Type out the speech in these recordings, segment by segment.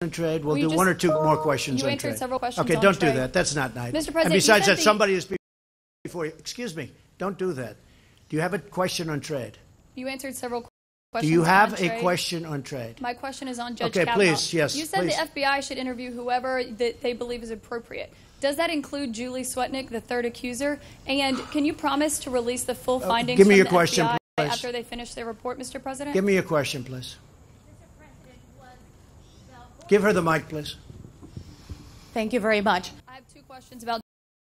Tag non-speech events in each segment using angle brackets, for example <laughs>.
on trade. We'll Well, do one or two more questions you on answered trade. several questions Okay, on don't do that. That's not nice. Mr. President, you besides that, somebody is before you. Excuse me. Don't do that. Do you have a question on trade? You answered several questions. Do you have a trade. question on trade? My question is on Judge Okay, Kavanaugh. please, yes, You said please. the FBI should interview whoever that they believe is appropriate. Does that include Julie Swetnick, the third accuser? And can you promise to release the full findings Uh, give me your the question, FBI please. after they finish their report, Mr. President? Give me your question, please. Give her the mic, please. Thank you very much. I have two questions about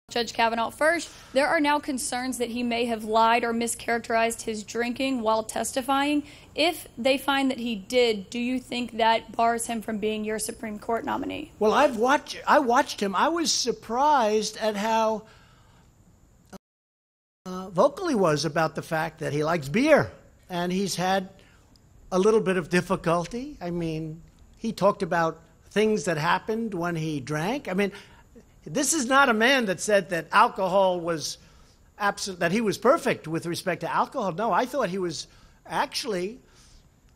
Judge Kavanaugh. First, there are now concerns that he may have lied or mischaracterized his drinking while testifying. If they find that he did, do you think that bars him from being your Supreme Court nominee? Well, I've watched. I watched him. I was surprised at how uh, vocal he was about the fact that he likes beer, and he's had a little bit of difficulty. I mean, he talked about things that happened when he drank. I mean, this is not a man that said that alcohol was that he was perfect with respect to alcohol. No, I thought he was actually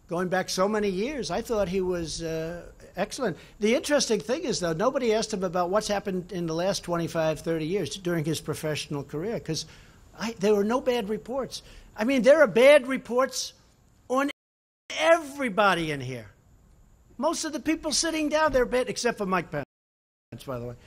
going back so many years, I thought he was uh, excellent. The interesting thing is, though, nobody asked him about what's happened in the last 25, 30 years during his professional career because there were no bad reports. I mean, there are bad reports on everybody in here. Most of the people sitting down there, bad, except for Mike Pence, by the way. <laughs>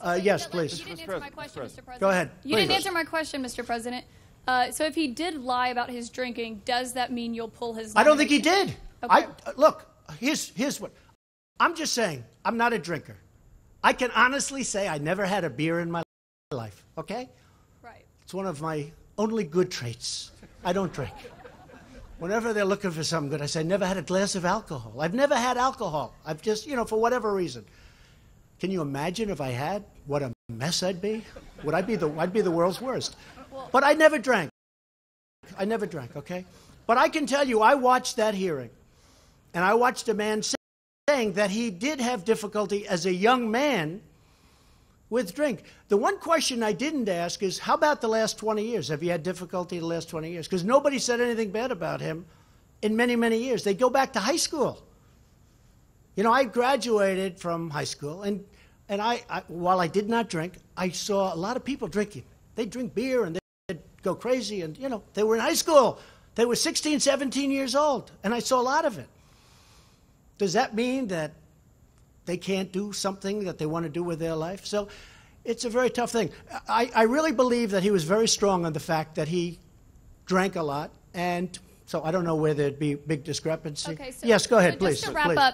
Uh, yes, please. You didn't answer my question, Mr. President. Go ahead, You didn't answer my question, Mr. President. Uh, so if he did lie about his drinking, does that mean you'll pull his? I don't think he did. Okay. I uh, look. Here's here's what. I'm just saying. I'm not a drinker. I can honestly say I never had a beer in my life. Okay, Right. it's one of my only good traits. I don't drink. Whenever they're looking for something good, I say I never had a glass of alcohol. I've never had alcohol. I've just you know for whatever reason. Can you imagine if I had what a mess I'd be? Would I be the I'd be the world's worst. But I never drank. I never drank, okay? But I can tell you, I watched that hearing, and I watched a man saying that he did have difficulty as a young man with drink. The one question I didn't ask is, how about the last 20 years? Have you had difficulty the last 20 years? Because nobody said anything bad about him in many, many years. They go back to high school. You know, I graduated from high school, and, and I, I, while I did not drink, I saw a lot of people drinking. They drink beer and they'd go crazy, and, you know, they were in high school. They were 16, 17 years old, and I saw a lot of it. Does that mean that they can't do something that they want to do with their life? So it's a very tough thing. I, I really believe that he was very strong on the fact that he drank a lot, and so I don't know where there'd be big discrepancy. Okay. So yes, go ahead, so please. Just to wrap please. up,